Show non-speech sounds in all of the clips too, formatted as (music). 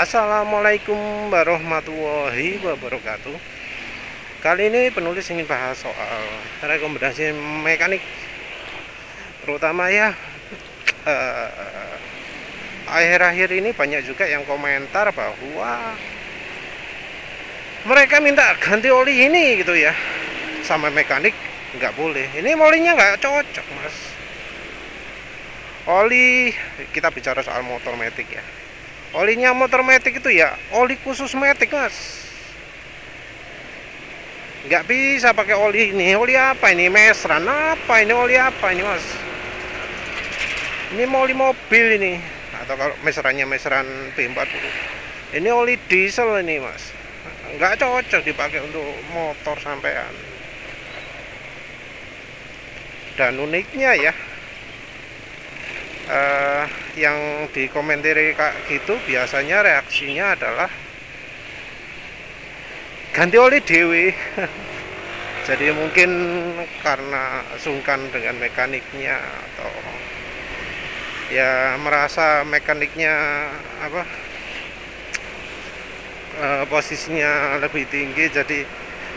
Assalamualaikum warahmatullahi wabarakatuh. Kali ini penulis ingin bahas soal rekomendasi mekanik. Terutama ya eh, Akhir-akhir uh, ini banyak juga yang komentar bahwa Mereka minta ganti oli ini gitu ya. Sama mekanik nggak boleh. Ini olinya nggak cocok mas. Oli kita bicara soal motor metik ya olinya motor metik itu ya? Oli khusus metik mas. Nggak bisa pakai oli ini. Oli apa ini? Mesran apa ini? Oli apa ini mas? Ini oli mobil ini. Atau kalau mesrannya mesran P40 ini oli diesel ini mas. Nggak cocok dipakai untuk motor sampean. Dan uniknya ya uh, yang dikomentari kayak gitu biasanya reaksinya adalah ganti oli dewi. (laughs) Jadi mungkin karena sungkan dengan mekaniknya atau ya merasa mekaniknya apa uh, posisinya lebih tinggi. Jadi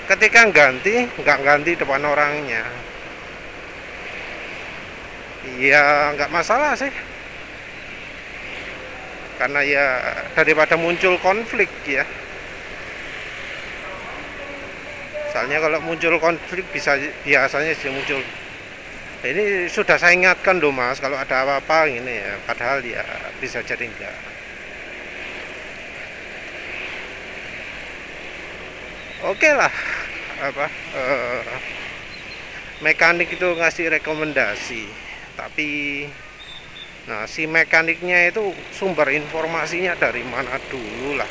ketika ganti nggak ganti depan orangnya ya nggak masalah sih. Karena ya daripada muncul konflik ya. Soalnya kalau muncul konflik bisa biasanya sih muncul. Ini sudah saya ingatkan loh mas kalau ada apa-apa ini ya. Padahal ya bisa jadi enggak. Oke lah apa uh, mekanik itu ngasih rekomendasi tapi nah si mekaniknya itu sumber informasinya dari mana dulu lah.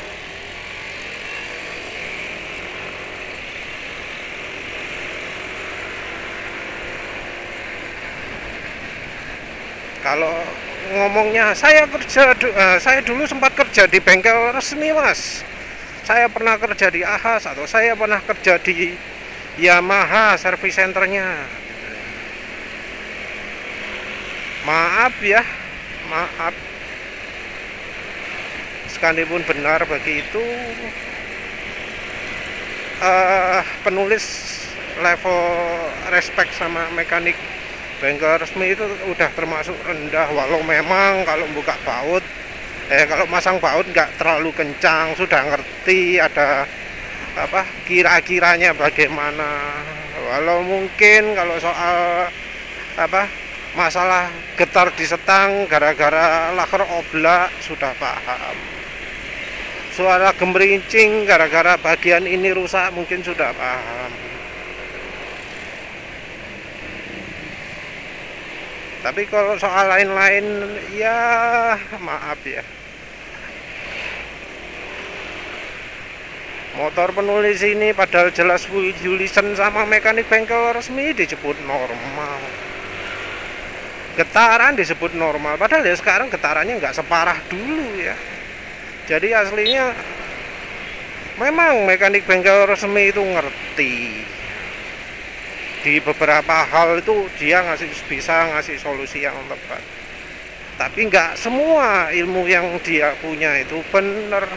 Kalau ngomongnya saya kerja uh, saya dulu sempat kerja di bengkel resmi mas. Saya pernah kerja di Ahas atau saya pernah kerja di Yamaha service centernya maaf ya maaf. Sekalipun benar bagi itu uh, penulis level respect sama mekanik bengkel resmi itu udah termasuk rendah. Walau memang kalau buka baut eh kalau masang baut nggak terlalu kencang sudah ngerti ada apa kira-kiranya bagaimana. Walau mungkin kalau soal apa masalah getar di setang gara-gara laker oblak sudah paham. Suara gemerincing gara-gara bagian ini rusak mungkin sudah paham. Tapi kalau soal lain-lain ya maaf ya. Motor penulis ini padahal jelas tulisan sama mekanik bengkel resmi disebut normal getaran disebut normal padahal ya sekarang getarannya nggak separah dulu ya. Jadi aslinya memang mekanik bengkel resmi itu ngerti. Di beberapa hal itu dia ngasih bisa ngasih solusi yang tepat. Tapi nggak semua ilmu yang dia punya itu benar.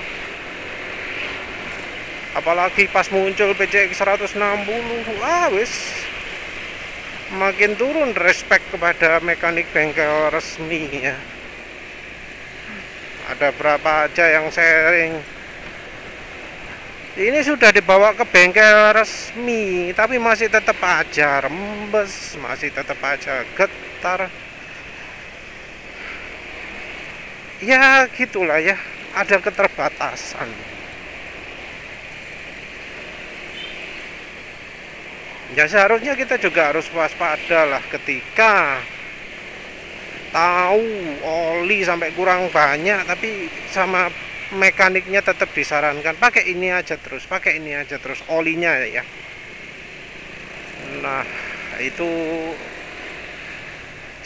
Apalagi pas muncul PCX 160 ah wis makin turun respect kepada mekanik bengkel resmi ya. Ada berapa aja yang sharing. Ini sudah dibawa ke bengkel resmi tapi masih tetap aja rembes masih tetap aja getar. Ya gitulah ya. Ada keterbatasan ya seharusnya kita juga harus waspada lah ketika tahu oli sampai kurang banyak tapi sama mekaniknya tetap disarankan pakai ini aja terus pakai ini aja terus olinya ya. Nah itu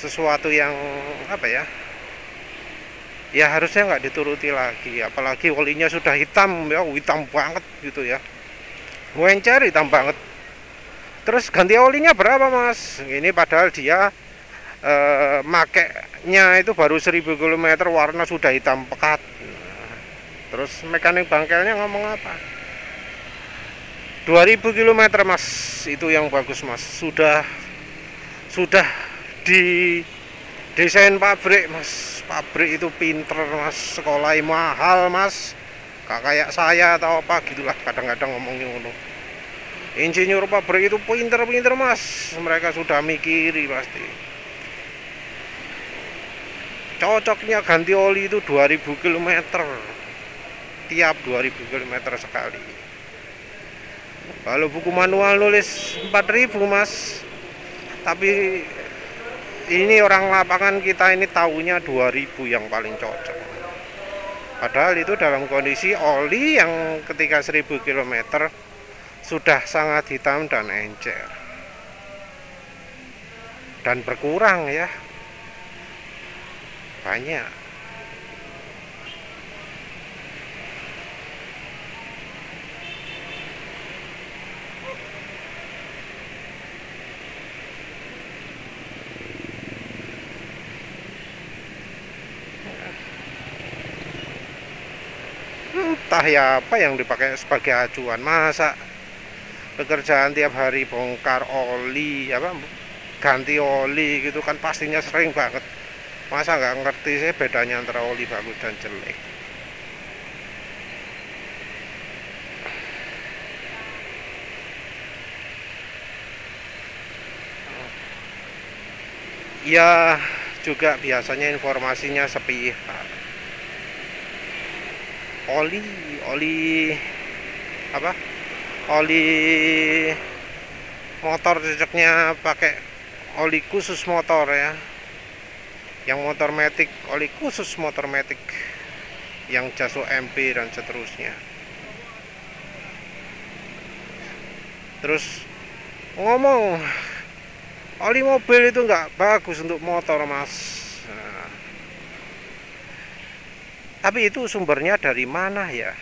sesuatu yang apa ya ya harusnya nggak dituruti lagi apalagi olinya sudah hitam ya hitam banget gitu ya. Wencer hitam banget terus ganti olinya berapa mas? Ini padahal dia eh, makainya itu baru 1000 km warna sudah hitam pekat. Terus mekanik bangkelnya ngomong apa? 2000 km mas. Itu yang bagus mas. Sudah sudah di desain pabrik mas. Pabrik itu pinter mas. Sekolah mahal mas. Gak kayak saya atau apa gitulah. Kadang-kadang ngomongnya ngono insinyur pabrik itu pinter-pinter mas. Mereka sudah mikiri pasti. Cocoknya ganti oli itu 2000 km tiap 2000 km sekali. Kalau buku manual nulis 4000 mas. Tapi ini orang lapangan kita ini tahunya 2000 yang paling cocok. Padahal itu dalam kondisi oli yang ketika 1000 km sudah sangat hitam dan encer. Dan berkurang ya. Banyak. Entah ya apa yang dipakai sebagai acuan. Masa pekerjaan tiap hari bongkar oli apa ganti oli gitu kan pastinya sering banget. Masa nggak ngerti sih bedanya antara oli bagus dan jelek? Ya juga biasanya informasinya sepihak. Oli oli apa oli motor cocoknya pakai oli khusus motor ya. Yang motor metik oli khusus motor metik yang jaso MP dan seterusnya. Terus ngomong oli mobil itu nggak bagus untuk motor mas. Tapi itu sumbernya dari mana ya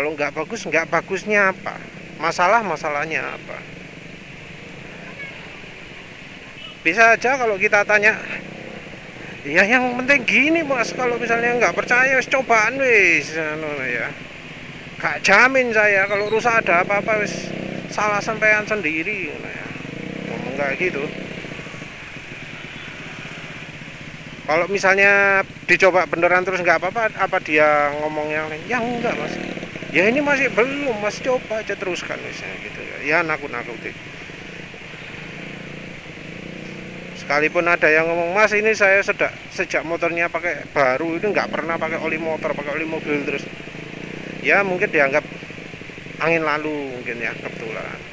kalau nggak bagus nggak bagusnya apa? Masalah masalahnya apa? Bisa aja kalau kita tanya ya yang penting gini mas. Kalau misalnya nggak percaya cobaan wis. Anu, ya. Gak jamin saya. Kalau rusak ada apa-apa wis salah sampean sendiri ya. Ngomong kayak gitu. Kalau misalnya dicoba beneran terus nggak apa-apa apa dia ngomong yang lain? Ya enggak mas ya ini masih belum mas coba aja teruskan misalnya gitu ya. Ya nakut-nakuti sekalipun ada yang ngomong mas ini saya sudah sejak motornya pakai baru ini nggak pernah pakai oli motor pakai oli mobil terus. Ya mungkin dianggap angin lalu mungkin ya kebetulan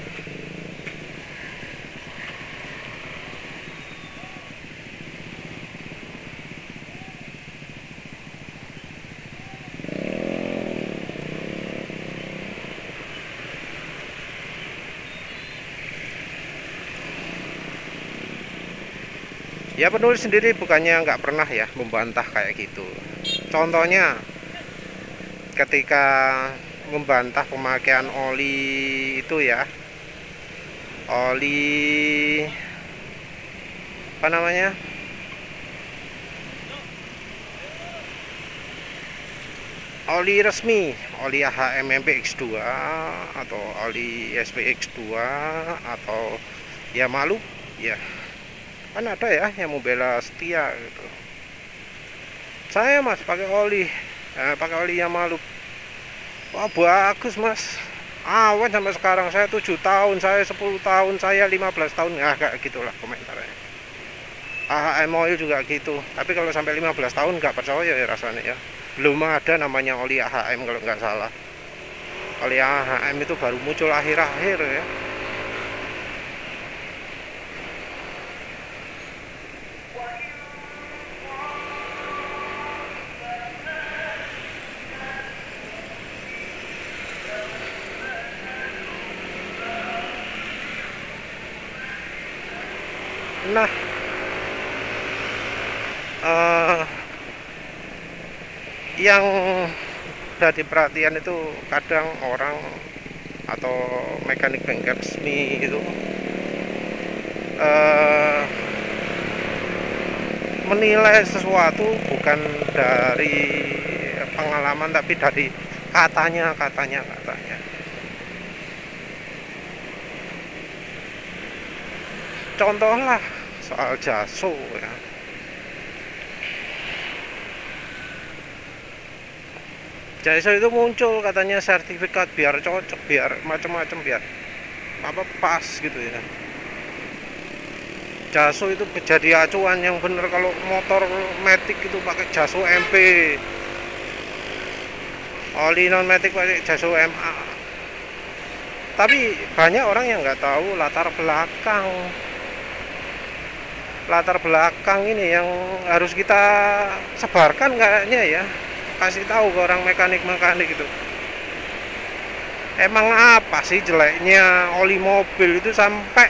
ya penulis sendiri bukannya nggak pernah ya membantah kayak gitu. Contohnya ketika membantah pemakaian oli itu ya oli apa namanya? Oli resmi oli AHM MPX2 atau oli SPX2 atau ya malu ya kan ada ya yang mau bela setia gitu. Saya mas pakai oli. Eh, pakai oli yang malu. Wah bagus mas. Awet sampai sekarang. Saya 7 tahun saya 10 tahun saya 15 tahun. Ya kayak gitulah komentarnya. AHM oil juga gitu. Tapi kalau sampai 15 tahun nggak percaya ya rasanya ya. Belum ada namanya oli AHM kalau nggak salah. Oli AHM itu baru muncul akhir-akhir ya nah uh, yang jadi perhatian itu kadang orang atau mekanik bengkel resmi itu uh, menilai sesuatu bukan dari pengalaman tapi dari katanya katanya katanya. Contohlah soal jaso ya. Jaso itu muncul katanya sertifikat biar cocok biar macam-macam biar apa pas gitu ya. Jaso itu jadi acuan yang bener kalau motor metik itu pakai jaso MP oli non metik pakai jaso MA tapi banyak orang yang nggak tahu latar belakang latar belakang ini yang harus kita sebarkan kayaknya ya. Kasih tahu ke orang mekanik-mekanik itu. Emang apa sih jeleknya oli mobil itu sampai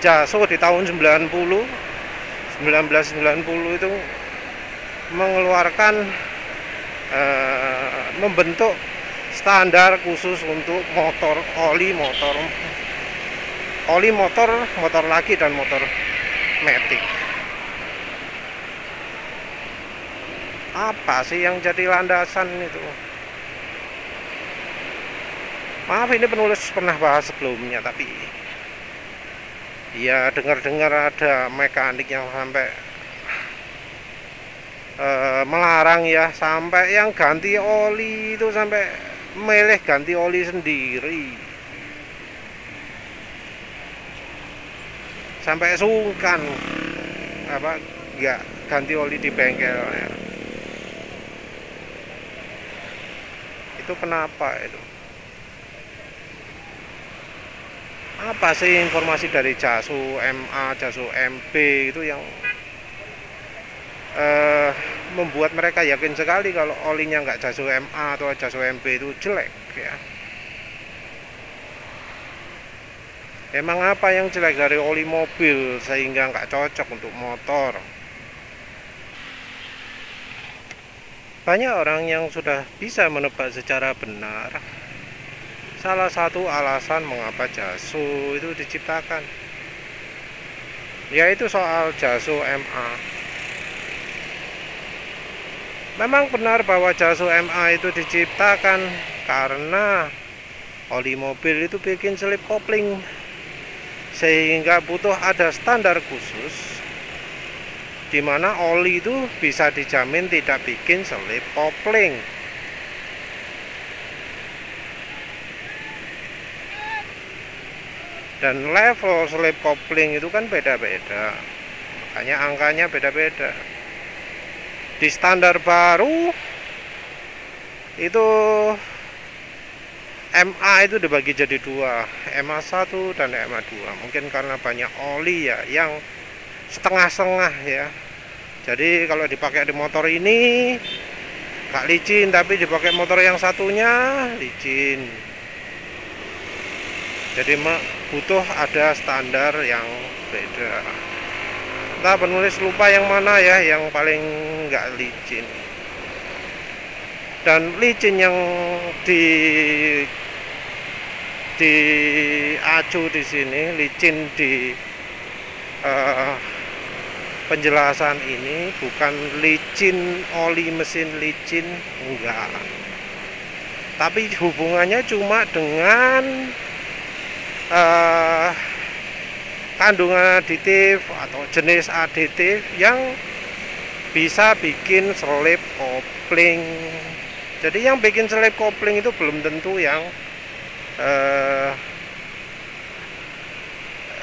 jaso di tahun 90 1990 itu mengeluarkan eh, membentuk standar khusus untuk motor oli motor. Oli motor motor laki dan motor Matic apa sih yang jadi landasan itu? Maaf ini penulis pernah bahas sebelumnya tapi ya dengar-dengar ada mekanik yang sampai uh, melarang ya sampai yang ganti oli itu sampai milih ganti oli sendiri sampai sungkan apa enggak ganti oli di bengkel ya. itu kenapa itu apa sih informasi dari Jasu MA, Jasu MP itu yang uh, membuat mereka yakin sekali kalau olinya nggak Jasu MA atau Jasu MP itu jelek ya Emang apa yang jelek dari oli mobil sehingga nggak cocok untuk motor? Banyak orang yang sudah bisa menebak secara benar. Salah satu alasan mengapa jasu itu diciptakan yaitu soal jasu MA memang benar bahwa jasu MA itu diciptakan karena oli mobil itu bikin selip kopling sehingga butuh ada standar khusus di mana oli itu bisa dijamin tidak bikin selip kopling. Dan level selip kopling itu kan beda-beda. Makanya angkanya beda-beda. Di standar baru itu MA itu dibagi jadi dua. MA1 dan MA2 mungkin karena banyak oli ya yang setengah-setengah ya. Jadi kalau dipakai di motor ini gak licin tapi dipakai motor yang satunya licin. Jadi butuh ada standar yang beda. Entah penulis lupa yang mana ya yang paling nggak licin. Dan licin yang di di acu di sini licin di uh, penjelasan ini bukan licin oli mesin licin enggak. Tapi hubungannya cuma dengan uh, kandungan aditif atau jenis aditif yang bisa bikin selip kopling. Jadi yang bikin selip kopling itu belum tentu yang uh,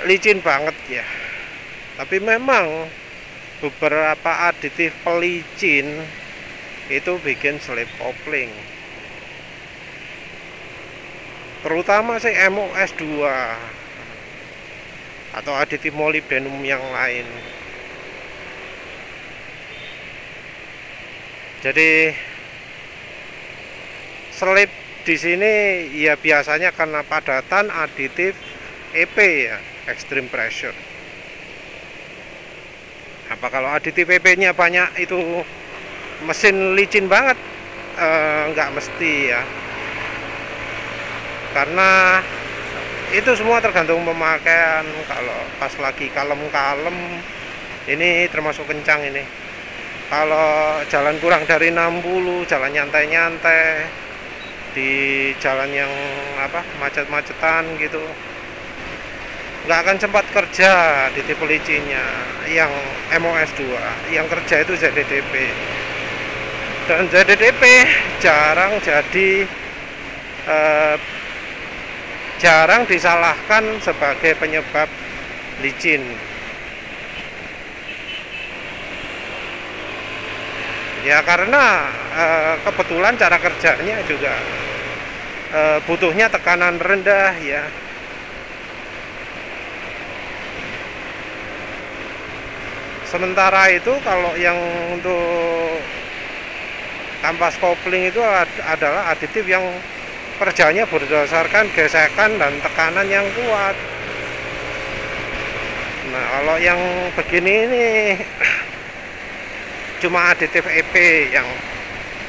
licin banget ya. Tapi memang beberapa aditif pelicin itu bikin slip kopling. Terutama sih MOS2 atau aditif molybdenum yang lain. Jadi selip di sini ya biasanya karena padatan aditif EP ya extreme pressure. Apa kalau aditif EP nya banyak itu mesin licin banget. E, mesti ya. Karena itu semua tergantung pemakaian. Kalau pas lagi kalem-kalem ini termasuk kencang ini. Kalau jalan kurang dari 60 jalan nyantai-nyantai di jalan yang apa macet-macetan gitu. Nggak akan sempat kerja di tipe licinnya yang MOS 2 yang kerja itu ZDDP dan ZDDP jarang jadi eh, jarang disalahkan sebagai penyebab licin ya karena e, kebetulan cara kerjanya juga e, butuhnya tekanan rendah ya. Sementara itu kalau yang untuk kampas kopling itu adalah aditif yang kerjanya berdasarkan gesekan dan tekanan yang kuat. Nah kalau yang begini ini cuma aditif EP yang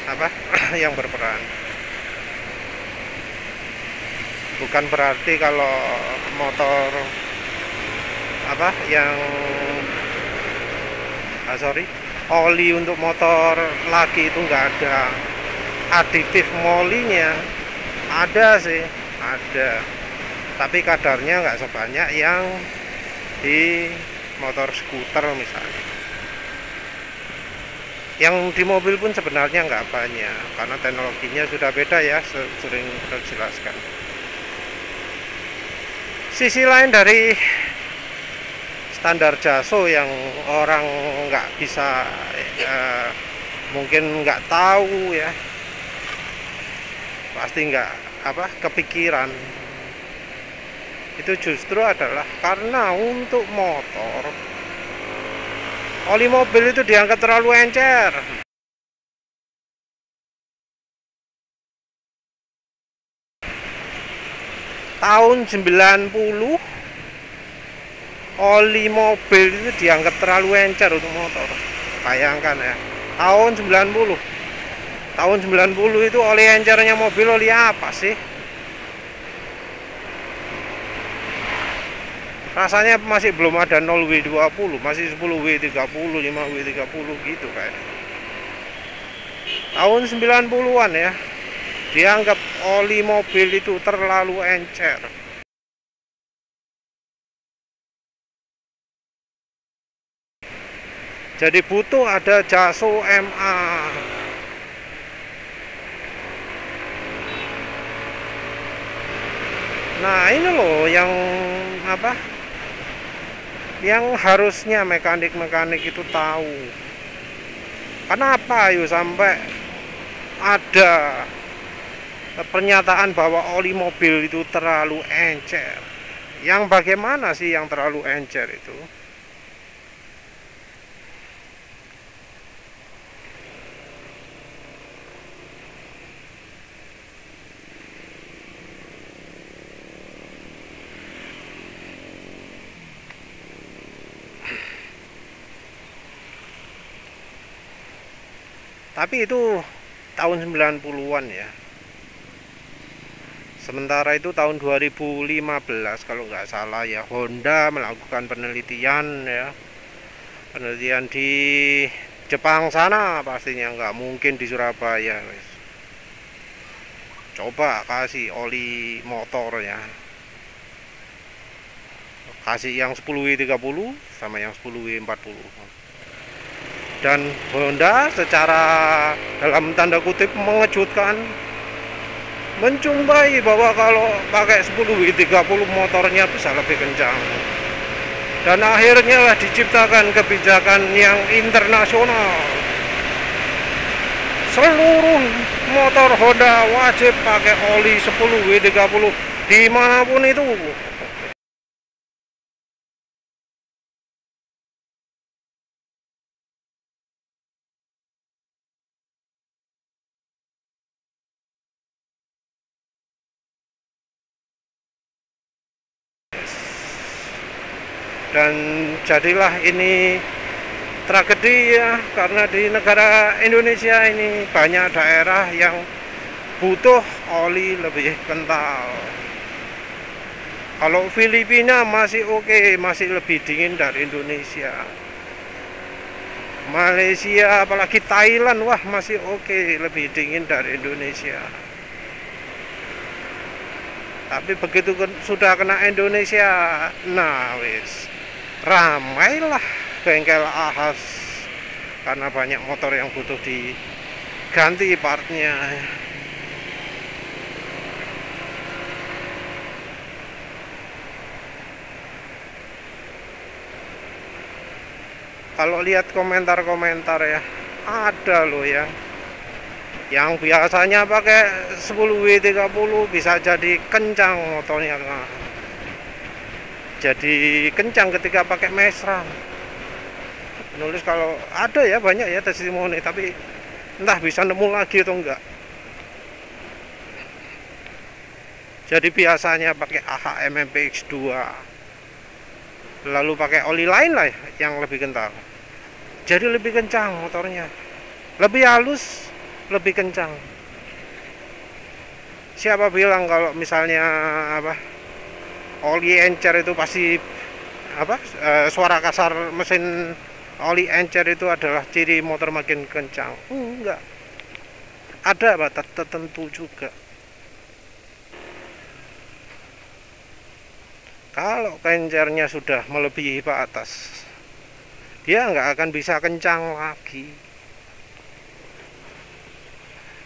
apa (clears throat) yang berperan. Bukan berarti kalau motor apa yang ah, sorry oli untuk motor laki itu enggak ada. Aditif molinya ada sih ada. Tapi kadarnya nggak sebanyak yang di motor skuter misalnya yang di mobil pun sebenarnya nggak banyak karena teknologinya sudah beda ya sering terjelaskan. Sisi lain dari standar jaso yang orang nggak bisa ya, mungkin nggak tahu ya. Pasti nggak apa kepikiran. Itu justru adalah karena untuk motor oli mobil itu dianggap terlalu encer. Tahun 90 oli mobil itu dianggap terlalu encer untuk motor. Bayangkan ya tahun 90 tahun 90 itu oli encernya mobil oli apa sih rasanya masih belum ada 0W20 masih 10W30 5W30 gitu kayak tahun 90-an ya dianggap oli mobil itu terlalu encer. Jadi butuh ada jaso MA nah ini loh yang apa yang harusnya mekanik-mekanik itu tahu. Kenapa yuk sampai ada pernyataan bahwa oli mobil itu terlalu encer. Yang bagaimana sih yang terlalu encer itu tapi itu tahun 90-an ya. Sementara itu tahun 2015 kalau nggak salah ya Honda melakukan penelitian ya. Penelitian di Jepang sana pastinya nggak mungkin di Surabaya guys. coba kasih oli motor ya. Kasih yang 10W30 sama yang 10W40 dan Honda secara dalam tanda kutip mengejutkan mencumbai bahwa kalau pakai 10W30 motornya bisa lebih kencang. Dan akhirnya lah diciptakan kebijakan yang internasional. Seluruh motor Honda wajib pakai oli 10W30 di mana pun itu dan jadilah ini tragedi ya karena di negara Indonesia ini banyak daerah yang butuh oli lebih kental. Kalau Filipina masih oke okay, masih lebih dingin dari Indonesia. Malaysia apalagi Thailand wah masih oke okay, lebih dingin dari Indonesia. Tapi begitu sudah kena Indonesia nah wis ramailah bengkel ahas karena banyak motor yang butuh diganti partnya. Kalau lihat komentar-komentar ya ada loh ya. Yang biasanya pakai 10W30 bisa jadi kencang motornya jadi kencang ketika pakai mesra. Nulis kalau ada ya banyak ya testimoni tapi entah bisa nemu lagi atau enggak. Jadi biasanya pakai AHM MPX2 lalu pakai oli lain lah yang lebih kental. Jadi lebih kencang motornya. Lebih halus lebih kencang. Siapa bilang kalau misalnya apa oli encer itu pasti apa e, suara kasar mesin oli encer itu adalah ciri motor makin kencang. Enggak. Ada batas tertentu juga. Kalau kencernya sudah melebihi batas dia nggak akan bisa kencang lagi.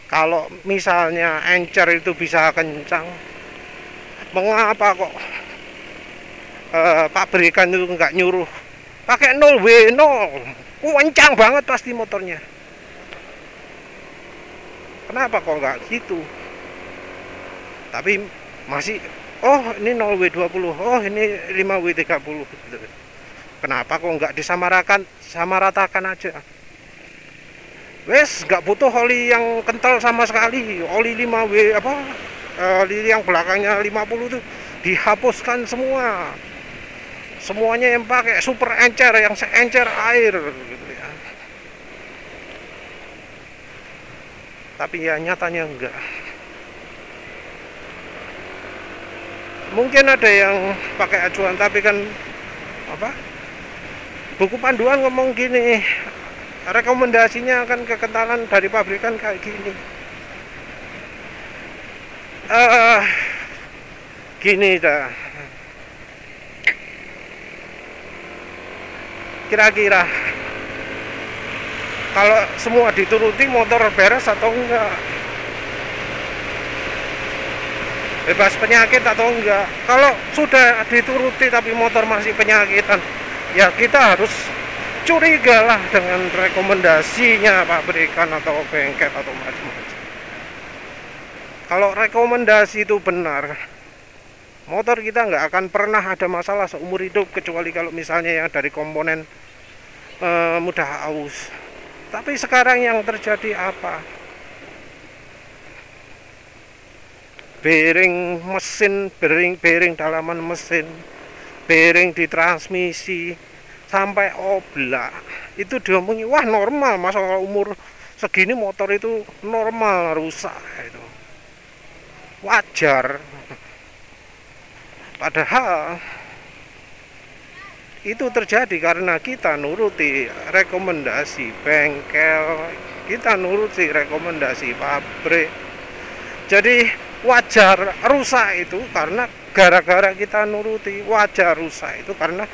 Kalau misalnya encer itu bisa kencang mengapa kok uh, pabrikan itu nggak nyuruh. Pakai 0 W 0 kencang banget pasti motornya. Kenapa kok nggak gitu? Tapi masih oh ini 0 W 20 oh ini 5 W 30 gitu kenapa kok nggak disamarakan sama ratakan aja? Wes nggak butuh oli yang kental sama sekali. Oli 5W apa? Eh, oli yang belakangnya 50 tuh dihapuskan semua semuanya yang pakai super encer yang seencer air gitu ya. Tapi ya nyatanya enggak. Mungkin ada yang pakai acuan tapi kan apa buku panduan ngomong gini rekomendasinya akan kekentalan dari pabrikan kayak gini. Uh, gini dah kira-kira? Kalau semua dituruti motor beres atau enggak? Bebas penyakit atau enggak? Kalau sudah dituruti tapi motor masih penyakitan ya kita harus curiga lah dengan rekomendasinya pabrikan atau bengkel atau macam-macam. Kalau rekomendasi itu benar motor kita nggak akan pernah ada masalah seumur hidup kecuali kalau misalnya yang dari komponen e, mudah aus. Tapi sekarang yang terjadi apa? Bearing mesin bearing bearing dalaman mesin bearing di transmisi sampai oblak. Itu diomongi wah normal masa umur segini motor itu normal rusak itu. Wajar padahal itu terjadi karena kita nuruti rekomendasi bengkel kita nuruti rekomendasi pabrik. Jadi wajar rusak itu karena gara-gara kita nuruti wajar rusak itu karena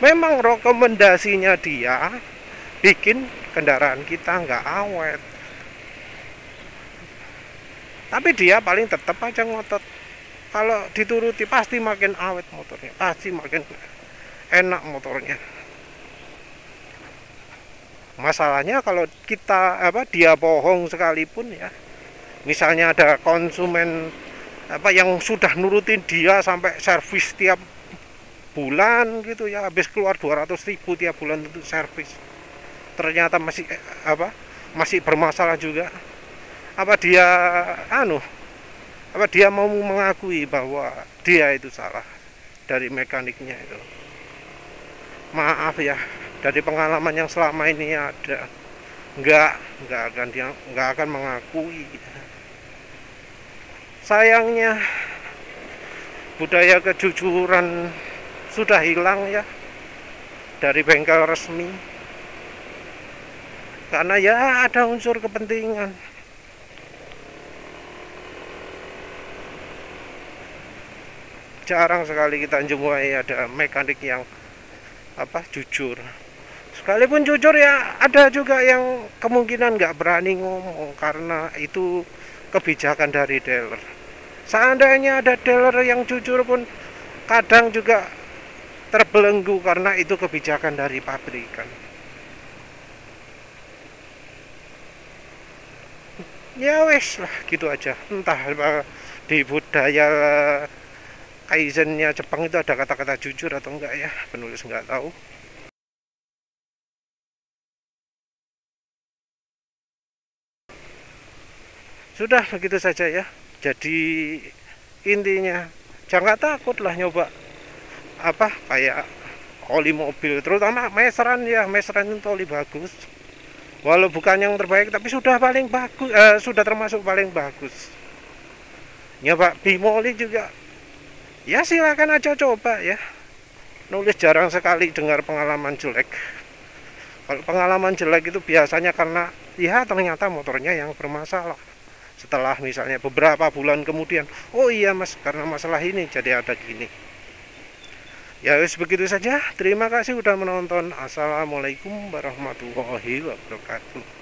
memang rekomendasinya dia bikin kendaraan kita nggak awet. Tapi dia paling tetap aja ngotot kalau dituruti pasti makin awet motornya pasti makin enak motornya. Masalahnya kalau kita apa dia bohong sekalipun ya misalnya ada konsumen apa yang sudah nurutin dia sampai servis tiap bulan gitu ya habis keluar 200 ribu tiap bulan untuk servis. Ternyata masih eh, apa masih bermasalah juga. Apa dia anu apa dia mau mengakui bahwa dia itu salah dari mekaniknya itu? Maaf ya dari pengalaman yang selama ini ada. Enggak enggak akan dia enggak akan mengakui. Sayangnya budaya kejujuran sudah hilang ya dari bengkel resmi. Karena ya ada unsur kepentingan jarang sekali kita jumpai ada mekanik yang apa jujur. Sekalipun jujur ya ada juga yang kemungkinan nggak berani ngomong karena itu kebijakan dari dealer. Seandainya ada dealer yang jujur pun kadang juga terbelenggu karena itu kebijakan dari pabrikan ya wes lah gitu aja. Entah di budaya Kaizennya Jepang itu ada kata-kata jujur atau enggak ya? Penulis enggak tahu. Sudah begitu saja ya. Jadi intinya jangan takut lah nyoba apa kayak oli mobil terutama meseran ya. Meseran itu oli bagus. Walau bukan yang terbaik tapi sudah paling bagus eh, sudah termasuk paling bagus. Nyoba bimoli juga ya silakan aja coba ya. Nulis jarang sekali dengar pengalaman jelek. Kalau pengalaman jelek itu biasanya karena ya ternyata motornya yang bermasalah. Setelah misalnya beberapa bulan kemudian oh iya mas karena masalah ini jadi ada gini. Ya wis begitu saja. Terima kasih sudah menonton. Assalamualaikum warahmatullahi wabarakatuh